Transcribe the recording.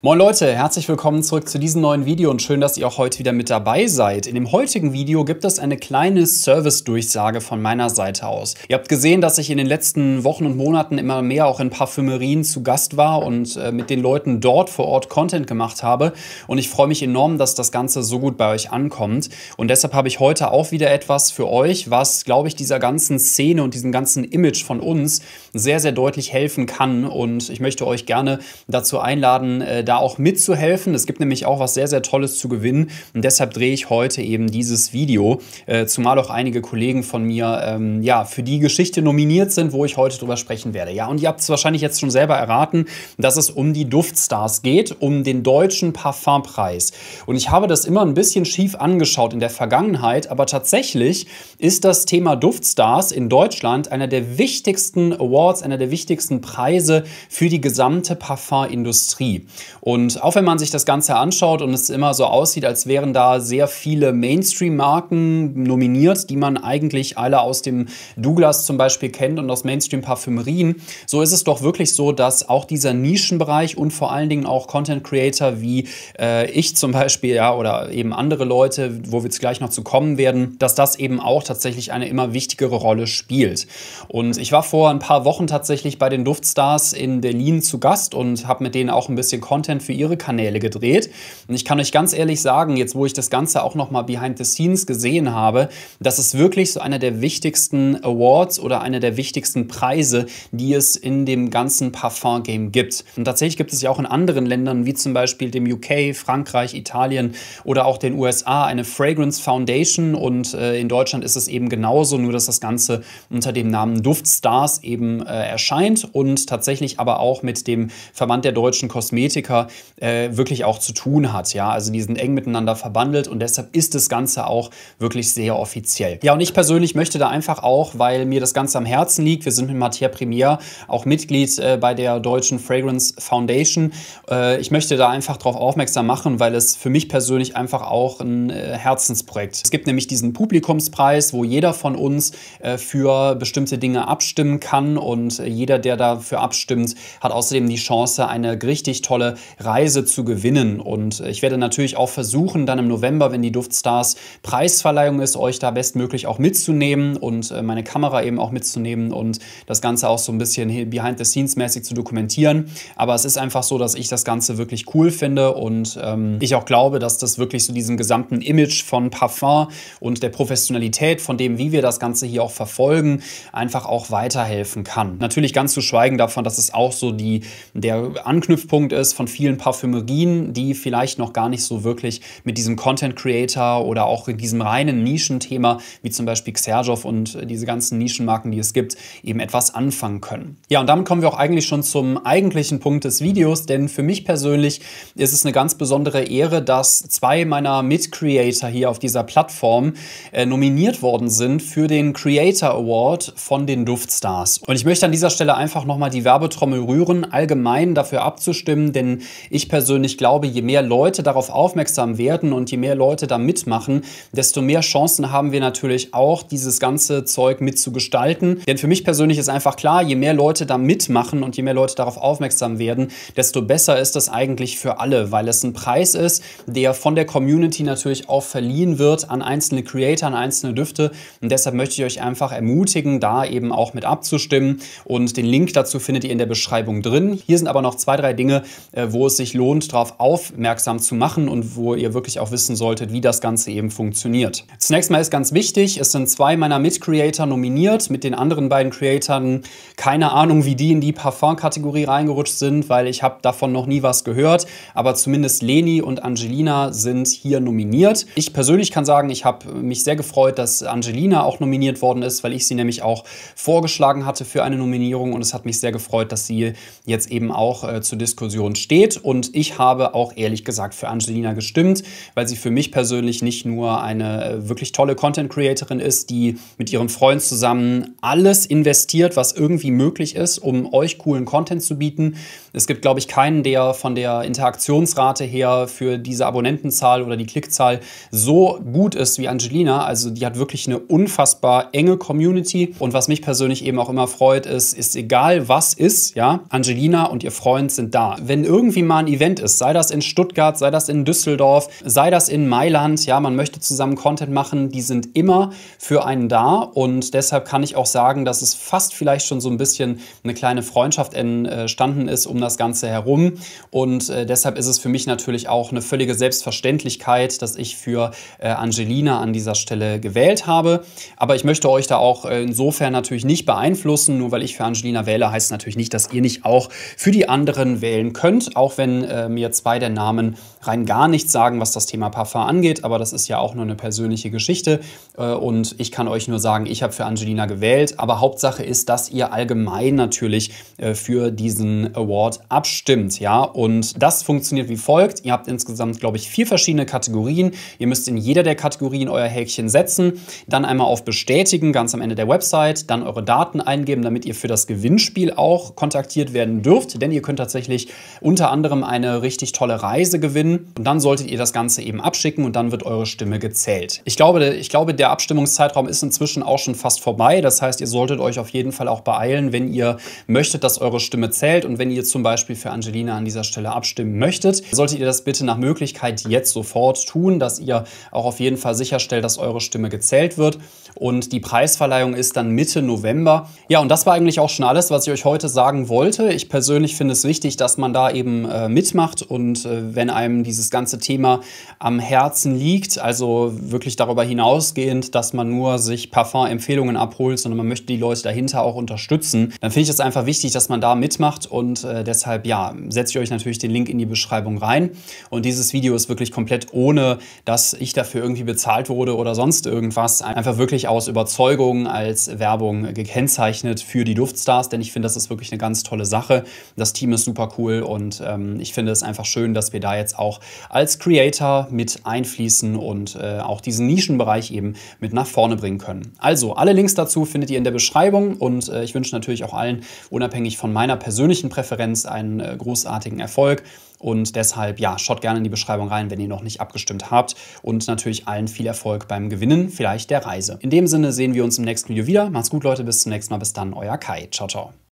Moin Leute, herzlich willkommen zurück zu diesem neuen Video und schön, dass ihr auch heute wieder mit dabei seid. In dem heutigen Video gibt es eine kleine Service-Durchsage von meiner Seite aus. Ihr habt gesehen, dass ich in den letzten Wochen und Monaten immer mehr auch in Parfümerien zu Gast war und äh, mit den Leuten dort vor Ort Content gemacht habe. Und ich freue mich enorm, dass das Ganze so gut bei euch ankommt. Und deshalb habe ich heute auch wieder etwas für euch, was, glaube ich, dieser ganzen Szene und diesem ganzen Image von uns sehr, sehr deutlich helfen kann. Und ich möchte euch gerne dazu einladen, äh, da auch mitzuhelfen. Es gibt nämlich auch was sehr, sehr Tolles zu gewinnen und deshalb drehe ich heute eben dieses Video, äh, zumal auch einige Kollegen von mir ähm, ja, für die Geschichte nominiert sind, wo ich heute drüber sprechen werde. Ja, und ihr habt es wahrscheinlich jetzt schon selber erraten, dass es um die Duftstars geht, um den deutschen Parfumpreis. Und ich habe das immer ein bisschen schief angeschaut in der Vergangenheit, aber tatsächlich ist das Thema Duftstars in Deutschland einer der wichtigsten Awards, einer der wichtigsten Preise für die gesamte Parfumindustrie. Und auch wenn man sich das Ganze anschaut und es immer so aussieht, als wären da sehr viele Mainstream-Marken nominiert, die man eigentlich alle aus dem Douglas zum Beispiel kennt und aus Mainstream-Parfümerien, so ist es doch wirklich so, dass auch dieser Nischenbereich und vor allen Dingen auch Content-Creator wie äh, ich zum Beispiel, ja, oder eben andere Leute, wo wir jetzt gleich noch zu kommen werden, dass das eben auch tatsächlich eine immer wichtigere Rolle spielt. Und ich war vor ein paar Wochen tatsächlich bei den Duftstars in Berlin zu Gast und habe mit denen auch ein bisschen Content Content für ihre Kanäle gedreht. Und ich kann euch ganz ehrlich sagen, jetzt wo ich das Ganze auch nochmal behind the scenes gesehen habe, das ist wirklich so einer der wichtigsten Awards oder einer der wichtigsten Preise, die es in dem ganzen Parfum-Game gibt. Und tatsächlich gibt es ja auch in anderen Ländern, wie zum Beispiel dem UK, Frankreich, Italien oder auch den USA, eine Fragrance Foundation. Und äh, in Deutschland ist es eben genauso, nur dass das Ganze unter dem Namen Duftstars eben äh, erscheint und tatsächlich aber auch mit dem Verband der deutschen Kosmetiker äh, wirklich auch zu tun hat. Ja, also die sind eng miteinander verbandelt und deshalb ist das Ganze auch wirklich sehr offiziell. Ja, und ich persönlich möchte da einfach auch, weil mir das Ganze am Herzen liegt, wir sind mit Mattia Premier auch Mitglied äh, bei der Deutschen Fragrance Foundation. Äh, ich möchte da einfach darauf aufmerksam machen, weil es für mich persönlich einfach auch ein äh, Herzensprojekt. Es gibt nämlich diesen Publikumspreis, wo jeder von uns äh, für bestimmte Dinge abstimmen kann und jeder, der dafür abstimmt, hat außerdem die Chance, eine richtig tolle Reise zu gewinnen. Und ich werde natürlich auch versuchen, dann im November, wenn die Duftstars Preisverleihung ist, euch da bestmöglich auch mitzunehmen und äh, meine Kamera eben auch mitzunehmen und das Ganze auch so ein bisschen behind the scenes mäßig zu dokumentieren. Aber es ist einfach so, dass ich das Ganze wirklich cool finde und ähm, ich auch glaube, dass das wirklich so diesem gesamten Image von Parfum und der Professionalität von dem, wie wir das Ganze hier auch verfolgen, einfach auch weiterhelfen kann. Natürlich ganz zu schweigen davon, dass es auch so die, der Anknüpfpunkt ist von vielen Parfümerien, die vielleicht noch gar nicht so wirklich mit diesem Content Creator oder auch in diesem reinen Nischenthema, wie zum Beispiel Xerjoff und diese ganzen Nischenmarken, die es gibt, eben etwas anfangen können. Ja, und damit kommen wir auch eigentlich schon zum eigentlichen Punkt des Videos, denn für mich persönlich ist es eine ganz besondere Ehre, dass zwei meiner Mit-Creator hier auf dieser Plattform äh, nominiert worden sind für den Creator Award von den Duftstars. Und ich möchte an dieser Stelle einfach nochmal die Werbetrommel rühren, allgemein dafür abzustimmen, denn ich persönlich glaube, je mehr Leute darauf aufmerksam werden und je mehr Leute da mitmachen, desto mehr Chancen haben wir natürlich auch, dieses ganze Zeug mitzugestalten. Denn für mich persönlich ist einfach klar, je mehr Leute da mitmachen und je mehr Leute darauf aufmerksam werden, desto besser ist das eigentlich für alle, weil es ein Preis ist, der von der Community natürlich auch verliehen wird an einzelne Creator, an einzelne Düfte. Und deshalb möchte ich euch einfach ermutigen, da eben auch mit abzustimmen. Und den Link dazu findet ihr in der Beschreibung drin. Hier sind aber noch zwei, drei Dinge, äh, wo wo es sich lohnt, darauf aufmerksam zu machen und wo ihr wirklich auch wissen solltet, wie das Ganze eben funktioniert. Zunächst mal ist ganz wichtig, es sind zwei meiner Mit-Creator nominiert, mit den anderen beiden Creatoren keine Ahnung, wie die in die Parfum-Kategorie reingerutscht sind, weil ich habe davon noch nie was gehört, aber zumindest Leni und Angelina sind hier nominiert. Ich persönlich kann sagen, ich habe mich sehr gefreut, dass Angelina auch nominiert worden ist, weil ich sie nämlich auch vorgeschlagen hatte für eine Nominierung und es hat mich sehr gefreut, dass sie jetzt eben auch äh, zur Diskussion steht steht. Und ich habe auch ehrlich gesagt für Angelina gestimmt, weil sie für mich persönlich nicht nur eine äh, wirklich tolle Content Creatorin ist, die mit ihrem Freund zusammen alles investiert, was irgendwie möglich ist, um euch coolen Content zu bieten. Es gibt, glaube ich, keinen, der von der Interaktionsrate her für diese Abonnentenzahl oder die Klickzahl so gut ist wie Angelina. Also die hat wirklich eine unfassbar enge Community. Und was mich persönlich eben auch immer freut, ist, ist egal was ist, ja, Angelina und ihr Freund sind da. Wenn irgendwie mal ein Event ist, sei das in Stuttgart, sei das in Düsseldorf, sei das in Mailand, ja, man möchte zusammen Content machen, die sind immer für einen da und deshalb kann ich auch sagen, dass es fast vielleicht schon so ein bisschen eine kleine Freundschaft entstanden ist um das Ganze herum. Und äh, deshalb ist es für mich natürlich auch eine völlige Selbstverständlichkeit, dass ich für äh, Angelina an dieser Stelle gewählt habe, aber ich möchte euch da auch äh, insofern natürlich nicht beeinflussen, nur weil ich für Angelina wähle, heißt natürlich nicht, dass ihr nicht auch für die anderen wählen könnt, auch wenn äh, mir zwei der Namen rein gar nichts sagen, was das Thema Parfum angeht, aber das ist ja auch nur eine persönliche Geschichte. Äh, und ich kann euch nur sagen, ich habe für Angelina gewählt, aber Hauptsache ist, dass ihr allgemein natürlich äh, für diesen Award abstimmt, ja, und das funktioniert wie folgt. Ihr habt insgesamt, glaube ich, vier verschiedene Kategorien. Ihr müsst in jeder der Kategorien euer Häkchen setzen, dann einmal auf Bestätigen, ganz am Ende der Website, dann eure Daten eingeben, damit ihr für das Gewinnspiel auch kontaktiert werden dürft, denn ihr könnt tatsächlich unter anderem eine richtig tolle Reise gewinnen und dann solltet ihr das Ganze eben abschicken und dann wird eure Stimme gezählt. Ich glaube, ich glaube, der Abstimmungszeitraum ist inzwischen auch schon fast vorbei. Das heißt, ihr solltet euch auf jeden Fall auch beeilen, wenn ihr möchtet, dass eure Stimme zählt und wenn ihr zum Beispiel für Angelina an dieser Stelle abstimmen möchtet, solltet ihr das bitte nach Möglichkeit jetzt sofort tun, dass ihr auch auf jeden Fall sicherstellt, dass eure Stimme gezählt wird. Und die Preisverleihung ist dann Mitte November. Ja, und das war eigentlich auch schon alles, was ich euch heute sagen wollte. Ich persönlich finde es wichtig, dass man da eben äh, mitmacht und äh, wenn einem dieses ganze Thema am Herzen liegt, also wirklich darüber hinausgehend, dass man nur sich Parfum-Empfehlungen abholt, sondern man möchte die Leute dahinter auch unterstützen, dann finde ich es einfach wichtig, dass man da mitmacht und äh, deshalb, ja, setze ich euch natürlich den Link in die Beschreibung rein. Und dieses Video ist wirklich komplett ohne, dass ich dafür irgendwie bezahlt wurde oder sonst irgendwas, einfach wirklich aus Überzeugung als Werbung gekennzeichnet für die Duftstars, denn ich finde, das ist wirklich eine ganz tolle Sache. Das Team ist super cool und ähm, ich finde es einfach schön, dass wir da jetzt auch als Creator mit einfließen und äh, auch diesen Nischenbereich eben mit nach vorne bringen können. Also, alle Links dazu findet ihr in der Beschreibung und äh, ich wünsche natürlich auch allen, unabhängig von meiner persönlichen Präferenz, einen äh, großartigen Erfolg. Und deshalb, ja, schaut gerne in die Beschreibung rein, wenn ihr noch nicht abgestimmt habt. Und natürlich allen viel Erfolg beim Gewinnen, vielleicht der Reise. In dem Sinne sehen wir uns im nächsten Video wieder. Macht's gut, Leute. Bis zum nächsten Mal. Bis dann, euer Kai. Ciao, ciao.